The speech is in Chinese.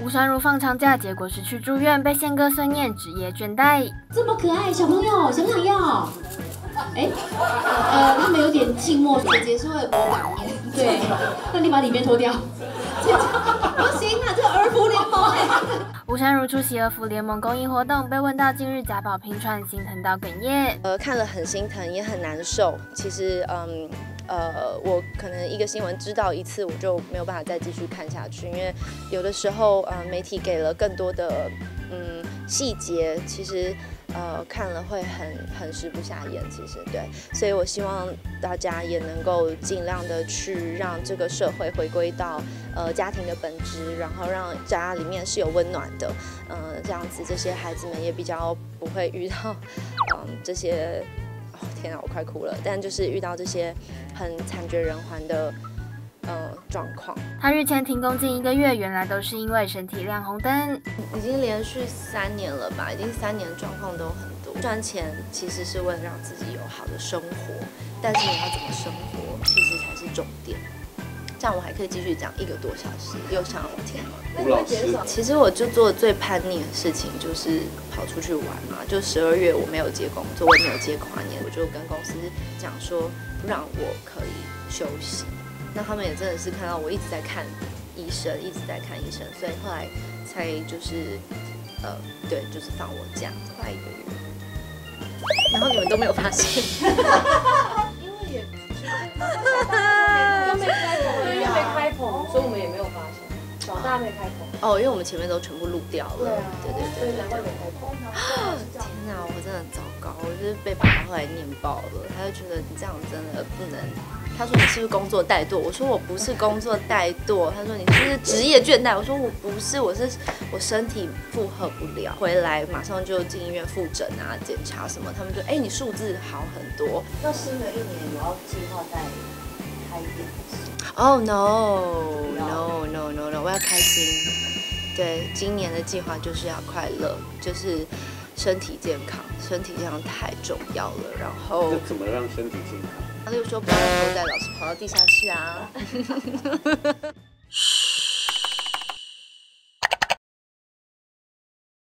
吴珊如放长假，结果是去住院，被宪哥孙燕职业倦怠。这么可爱小朋友，想不想要？哎，呃，他们有点寂寞，姐姐是会播版面，对，那你把里面脱掉。不行啊，这儿福联盟。吴珊如出席儿福联盟公益活动，被问到近日家宝平传，心疼到哽咽。呃，看了很心疼，也很难受。其实，嗯。呃，我可能一个新闻知道一次，我就没有办法再继续看下去，因为有的时候，呃，媒体给了更多的嗯细节，其实呃看了会很很食不下咽，其实对，所以我希望大家也能够尽量的去让这个社会回归到呃家庭的本质，然后让家里面是有温暖的，嗯，这样子这些孩子们也比较不会遇到嗯这些。天啊，我快哭了！但就是遇到这些很惨绝人寰的呃状况。他日前停工近一个月，原来都是因为身体亮红灯。已经连续三年了吧？已经三年状况都很多。赚钱其实是为了让自己有好的生活，但是你要怎么生活，其实才是重点。这样我还可以继续讲一个多小时，又想要听吗？吴老师，其实我就做最叛逆的事情就是跑出去玩嘛。就十二月我没有接工作，我也没有接跨年，我就跟公司讲说不让我可以休息。那他们也真的是看到我一直在看医生，一直在看医生，所以后来才就是呃，对，就是放我假快一个月。然后你们都没有发现，开口哦，因为我们前面都全部录掉了。对啊，对对对，难怪没开口。天哪，我真的很糟糕，我就是被爸爸后来念爆了。他就觉得你这样真的不能。他说你是不是工作怠惰？我说我不是工作怠惰。他说你是不是职业倦怠？我说我不是，我是我身体负荷不了。回来马上就进医院复诊啊，检查什么。他们就哎，你数字好很多。那新的一年我要计划再开店？Oh no no no no no！我要开心。对，今年的计划就是要快乐，就是身体健康，身体健康太重要了。然后怎么让身体健康？他就说不要坐在老是跑到地下室啊。